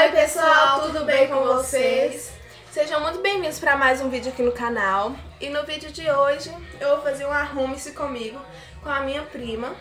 Oi pessoal, tudo bem com vocês? Sejam muito bem-vindos para mais um vídeo aqui no canal. E no vídeo de hoje eu vou fazer um arrume-se comigo com a minha prima.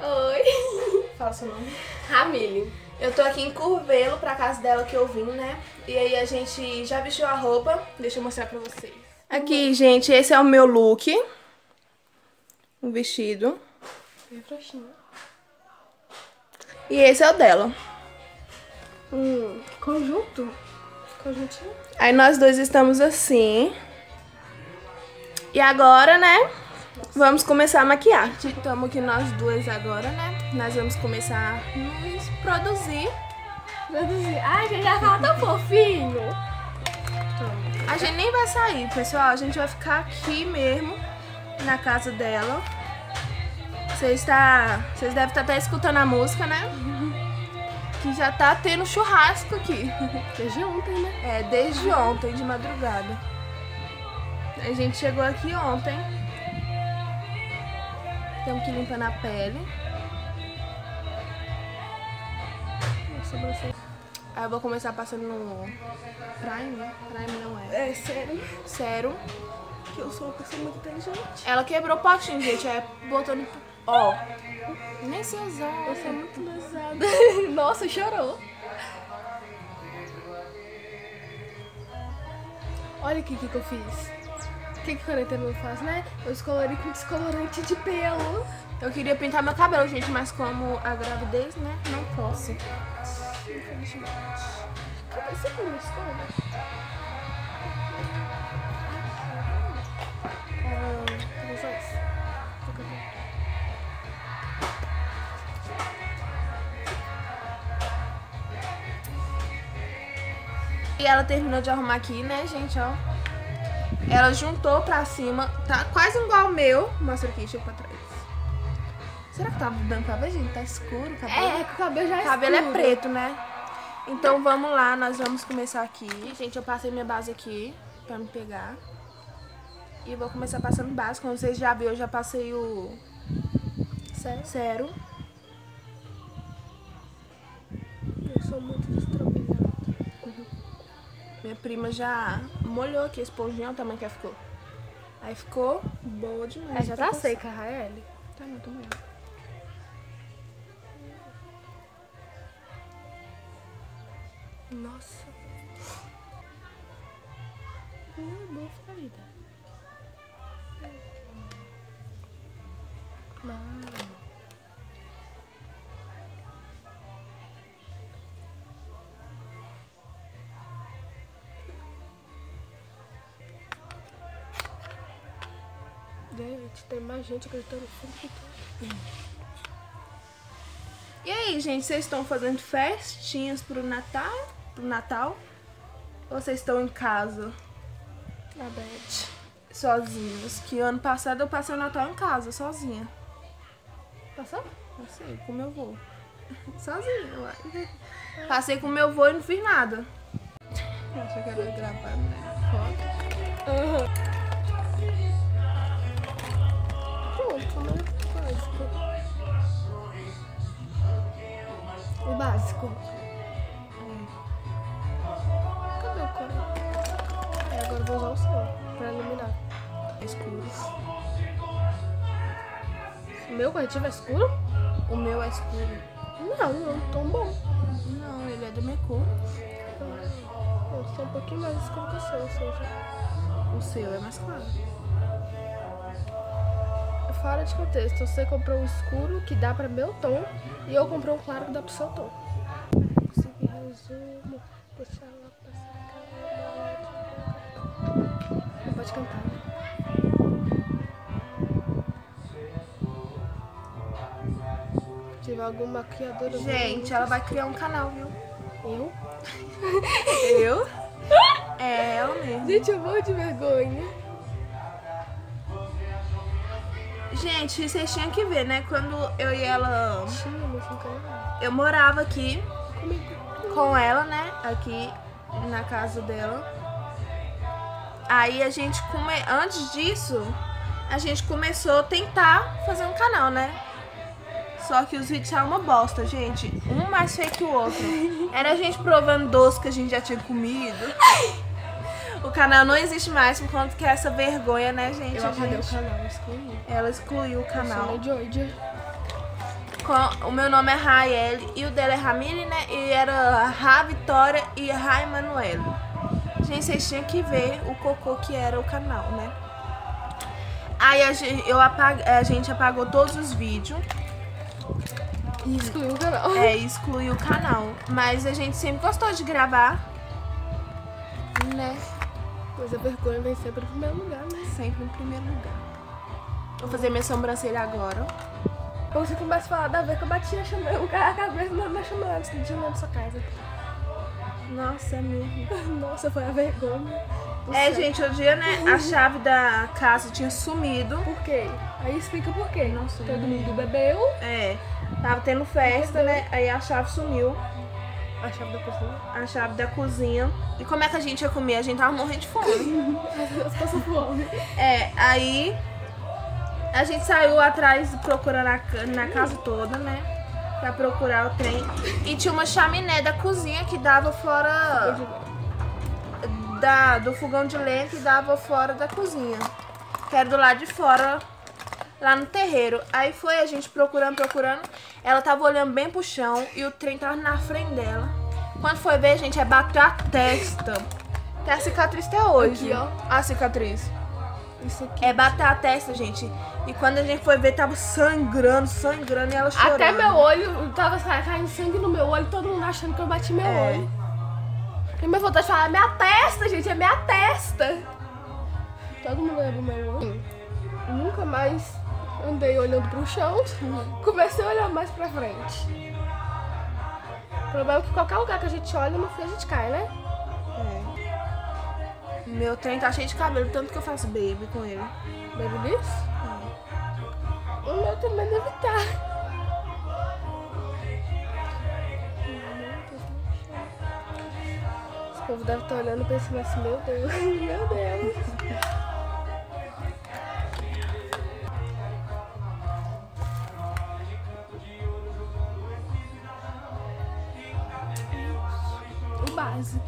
Oi! Fala seu nome. Ramile. Eu tô aqui em Curvelo, pra casa dela que eu vim, né? E aí a gente já vestiu a roupa. Deixa eu mostrar pra vocês. Aqui, gente, esse é o meu look. O vestido. Bem frouxinho. E esse é o dela. Hum, conjunto? Conjuntinho? Aí nós dois estamos assim. E agora, né? Vamos começar a maquiar. Estamos aqui nós duas agora, né? Nós vamos começar a nos produzir. Produzir. Ai, gente, já tá tão fofinho. A gente nem vai sair, pessoal. A gente vai ficar aqui mesmo, na casa dela. Vocês tá, vocês devem estar até escutando a música, né? Que já tá tendo churrasco aqui. Desde ontem, né? É, desde ontem, de madrugada. A gente chegou aqui ontem. Temos que limpar a pele. Aí eu vou começar passando no Prime. Prime não é. É sério. Sério. Que eu sou uma pessoa muito inteligente. Ela quebrou o potinho, gente. É botando. Ó. Nem sei usar. Eu sou muito lesada. Nossa, chorou. Olha o que, que eu fiz. O que, que quarentena não faz, né? Eu descolori com descolorante de pelo. Eu queria pintar meu cabelo, gente, mas como a gravidez, né? Não posso. Infelizmente. Esse pelo escova? E ela terminou de arrumar aqui, né, gente, ó. Ela juntou pra cima, tá quase igual ao meu. Mostra aqui, deixa eu pra trás. Será que tá dando pra ver, gente? Tá escuro o cabelo? É, que o cabelo já é O cabelo é escuro. preto, né? Então vamos lá, nós vamos começar aqui. Gente, eu passei minha base aqui pra me pegar. E vou começar passando base. Como vocês já viram, eu já passei o Sério? zero. Minha prima já molhou aqui a esponjinha, olha o tamanho que ela ficou. Aí ficou boa demais. É, já tá passar. seca, Raeli. Tá, não, tô vendo. Nossa. Hum, boa Florida. Mano. Gente, tem mais gente gritando fundo que tudo. E aí, gente, vocês estão fazendo festinhas pro Natal? Pro Natal? Ou vocês estão em casa, Na bad. sozinhos? Que ano passado eu passei o Natal em casa, sozinha. Passou? Passei com meu avô. Sozinha, uai. Passei com meu avô e não fiz nada. Achei que era gravar, né? Foto. Aham. O básico. Cadê o cor? É, agora vou usar o seu pra iluminar. Escuros. O meu corretivo é escuro? O meu é escuro. Não, não, tão bom. Não, ele é da minha cor. Eu sou um pouquinho mais escuro que o seu, ou seja. O seu é mais claro. Fora de contexto, você comprou um escuro que dá pra meu tom e eu comprei um claro que dá pro seu tom. Consegui resumo, deixa ela passar. Não pode cantar? Tive alguma maquiadora. Gente, ela vai criar um canal, viu? Eu? Eu? É ela mesmo. Gente, eu vou de vergonha. Gente, vocês tinham que ver, né? Quando eu e ela. Eu morava aqui com ela, né? Aqui na casa dela. Aí a gente come... antes disso, a gente começou a tentar fazer um canal, né? Só que os vídeos são uma bosta, gente. Um mais feio que o outro. Era a gente provando doce que a gente já tinha comido. O canal não existe mais por conta que é essa vergonha, né, gente? Eu apaguei o canal, excluí. Ela excluiu o canal. Sou Joide. Com- o meu nome é Raeli e o dela é Ramile, né? E era Ra Vitória e Ra Emanuele. Gente, vocês tinham que ver o cocô que era o canal, né? Aí a gente, eu apag- a gente apagou todos os vídeos E excluiu o canal. é, excluiu o canal. Mas a gente sempre gostou de gravar, né? Mas a vergonha vem sempre em primeiro lugar, né? Sempre em primeiro lugar. Vou fazer minha sobrancelha agora. Ou você começa a falar da vez que eu bati a chama- cara a cabeça na minha chamada de na sua casa. Nossa, é mesmo. Nossa, foi a vergonha. do É, céu. gente, o dia, né? A chave da casa tinha sumido. Por quê? Aí explica por quê. Nossa, Todo não. mundo bebeu. É, tava tendo festa, né? Aí a chave sumiu, A chave da cozinha. a chave da cozinha. E como é que a gente ia comer? A gente tava morrendo de fome. As pessoas fome. É, aí a gente saiu atrás procurando a ca- na casa toda, né? Pra procurar o trem. E tinha uma chaminé da cozinha que dava fora da, do fogão de lenha que dava fora da cozinha. Que era do lado de fora, lá no terreiro. Aí foi a gente procurando, procurando. Ela tava olhando bem pro chão e o trem tava na frente dela. Quando foi ver, gente, é bateu a testa. Tem a cicatriz até hoje. Aqui, ó. A cicatriz. Isso aqui. É bater a testa, gente. E quando a gente foi ver, tava sangrando, sangrando e ela chorando. Até meu olho, tava caindo sangue no meu olho, todo mundo achando que eu bati meu É. olho. E minha vontade de falar, é minha testa, gente, é minha testa. Todo mundo o meu olho. Nunca mais andei olhando pro chão. Comecei a olhar mais pra frente. O problema é que qualquer lugar que a gente olha, no fim a gente cai, né? É. Meu trem tá cheio de cabelo, tanto que eu faço baby com ele. Baby this? O meu também deve estar. Esse povo deve estar olhando pensando assim, meu Deus, meu Deus. O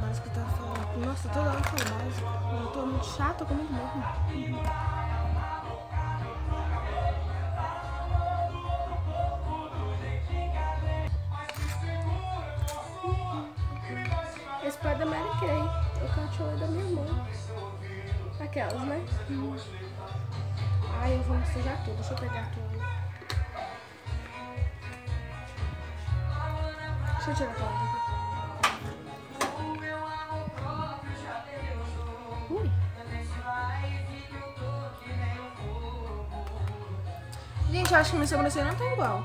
básico tá falando. Nossa, toda hora foi básico. Eu tô muito chata comigo mesmo. Esse pai é da Mary Kay. Eu canto da minha irmã. Aquelas, né? Ai, eu vou sujar tudo. Deixa eu pegar tudo. Deixa eu tirar a palavra. Ui. Gente, eu acho que minha sobrancelha não tá igual.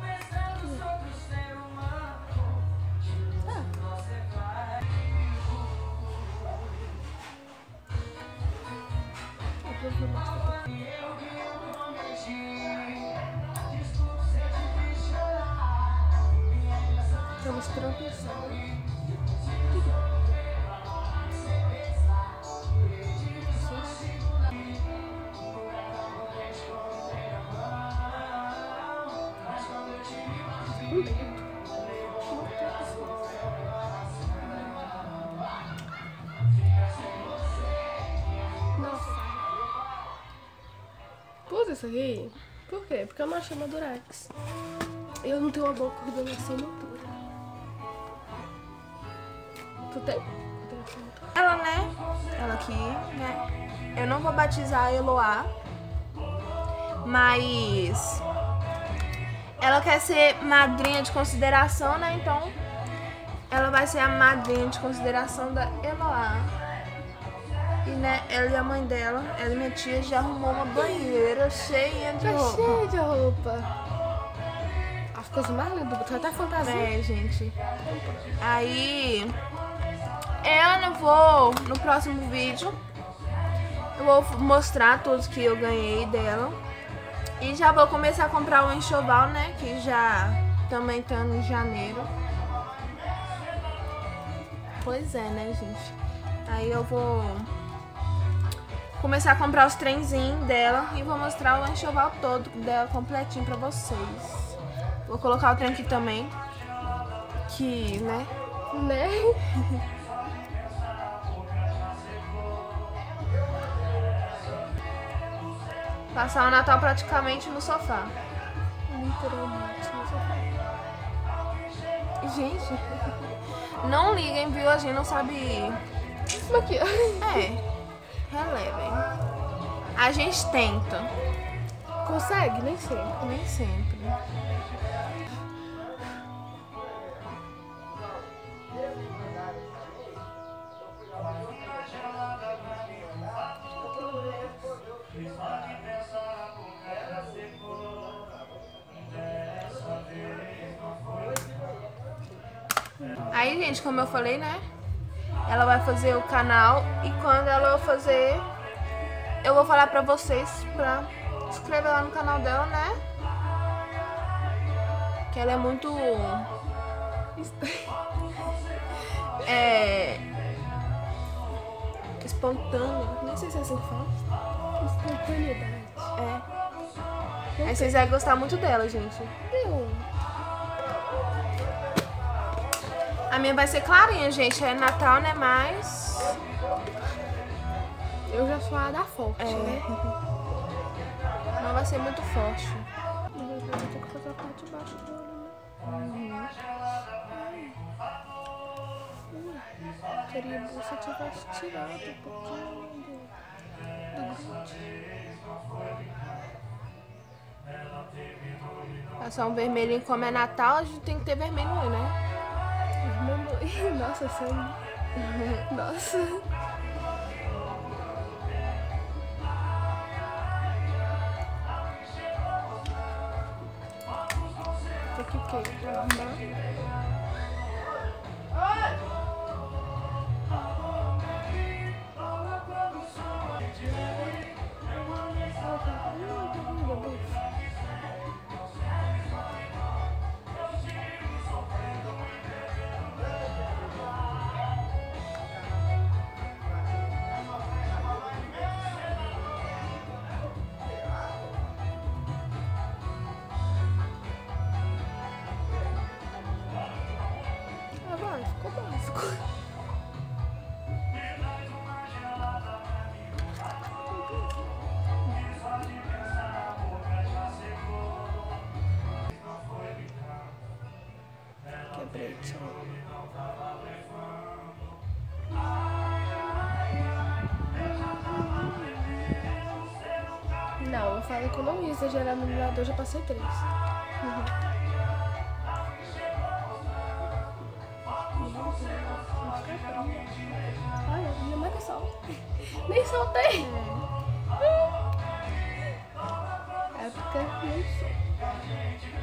Estamos tropeçando. Nossa. Pus isso aqui? Por quê? Porque eu não achei uma Durex. Eu não tenho uma boa coordenação motora. Tu tem? Ela, né? Ela aqui, né? Eu não vou batizar a Eloá. Mas. Ela quer ser madrinha de consideração, né? Então. Ela vai ser a madrinha de consideração da Eloá. E, né, ela e a mãe dela, ela e minha tia, já arrumou uma banheira cheia de Tá roupa. cheio de roupa. As coisas mais lindas, botou até fantasia. É, gente. Aí, eu não vou, no próximo vídeo, eu vou mostrar tudo que eu ganhei dela. E já vou começar a comprar o enxoval, né? Que já também tá em janeiro. Pois é, né, gente? Aí eu vou começar a comprar os trenzinhos dela e vou mostrar o enxoval todo dela completinho pra vocês. Vou colocar o trem aqui também, que, né? Né? Passar o Natal praticamente no sofá. Literalmente. não sei. Gente, não liguem, viu? A gente não sabe. Ó. É, relevem. A gente tenta, Consegue? Nem sempre. nem sempre. Aí, gente, como eu falei, né? Ela vai fazer o canal e quando ela fazer, eu vou falar pra vocês pra se inscrever lá no canal dela, né? Que ela é muito. É. Espontânea. Nem sei se é assim que fala. Espontaneidade. É. Aí vocês vão gostar muito dela, gente. Meu. A minha vai ser clarinha, gente. É Natal, né? Mas. Eu já sou a da forte, É. né? Não vai ser muito forte. Ter que eu tivesse tirado um pouquinho do, do glúteo. Passar um vermelhinho como é Natal, a gente tem que ter vermelho, né? Mamãe, nossa, sangue. Nossa. Tem que o quê? Arrumar. Tchau. Não, eu falo que eu não ia exagerar no já passei três. Olha, minha marca sol. Nem soltei. É porque nem sol.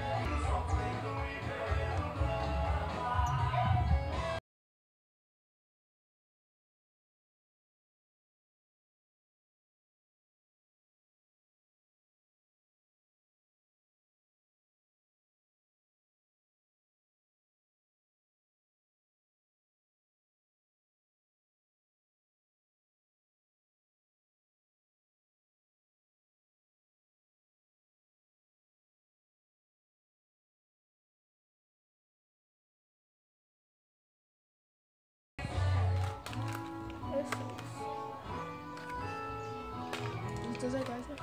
Dois iguais, né?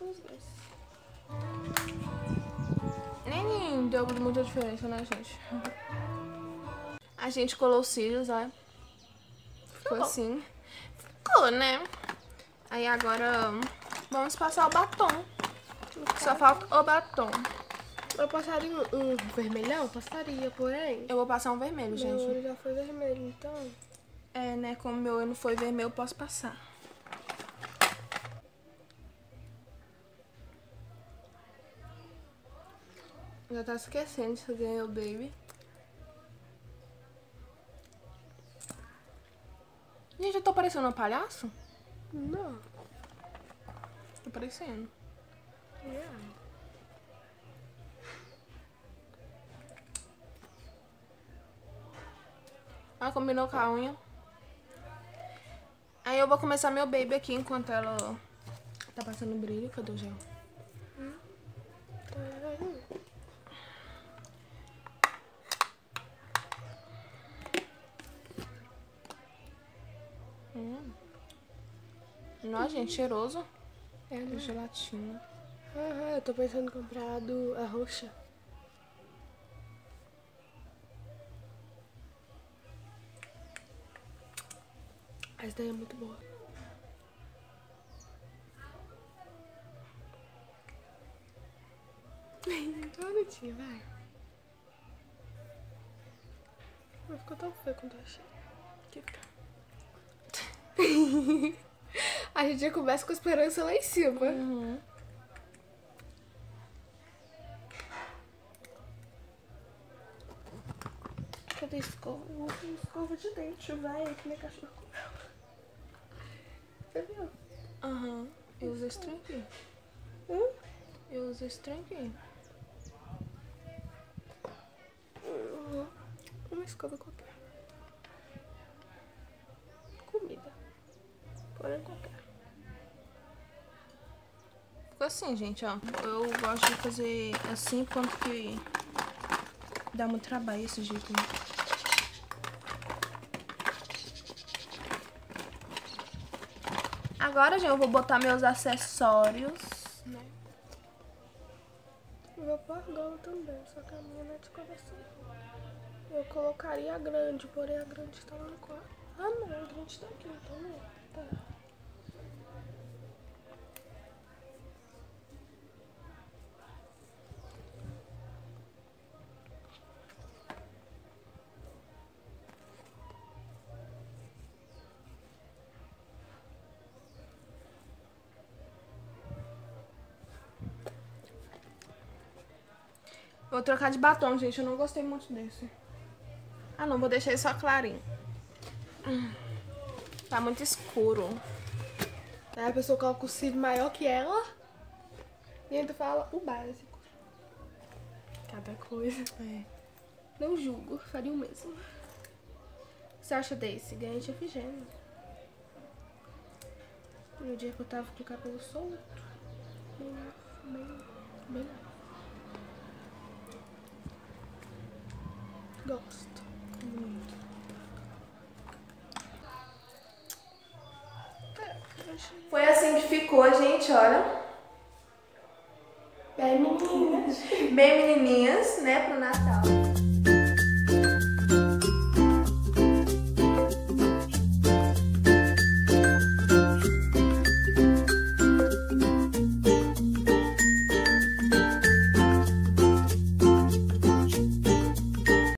Os dois. Nem deu muita diferença, né, gente? A gente colou os cílios, ó. Ficou bom. assim. Ficou, né? Aí agora vamos passar o batom. Só falta o batom. Eu passaria um, um vermelhão? Passaria, porém. Eu vou passar um vermelho, Meu gente. olho já foi vermelho, então. É, né? Como meu olho não foi vermelho, eu posso passar. Já tá esquecendo se eu ganhei o baby. Gente, eu tô parecendo um palhaço? Não. Tô parecendo. Yeah. Ah, combinou com a unha. Aí Aí eu vou começar meu baby aqui enquanto ela tá passando brilho. Cadê o gel? Nossa, gente, cheiroso. É, né? gelatina. Aham, eu tô pensando em comprar a do, a roxa. Essa daí é muito boa. Muito bonitinha, vai. Mas ficou tão feio quando eu achei. Que fica. A gente já começa com a esperança lá em cima. Uhum. Cadê a escova? Eu escova de dente, vai, que nem cachorro comeu. Você viu? Aham. Eu uso esse aqui. Hum? Eu uso esse trem aqui. Uhum. Uma escova qualquer. Comida. Porém qualquer. Assim, gente, ó. Eu gosto de fazer assim, quanto que dá muito trabalho esse jeito. Né? Agora, gente, eu vou botar meus acessórios, né? Vou pôr argola também, só que a minha não é de coração. Eu colocaria a grande, porém a grande tá lá no quarto. Ah não, a grande tá aqui, então não. Tá. Vou trocar de batom, gente. Eu não gostei muito desse. Ah, não. Vou deixar ele só clarinho. Hum. Tá muito escuro. Aí a pessoa coloca o cílio maior que ela e ainda fala o básico. Cada coisa. É. Não julgo, faria o mesmo. O que você acha desse? Ganhei de efigênio. No dia que eu tava com o cabelo solto. Bem, bem, bem. Gosto. Muito. Foi assim que ficou, gente. Olha. Bem meninas. Bem menininhas, né? Pro.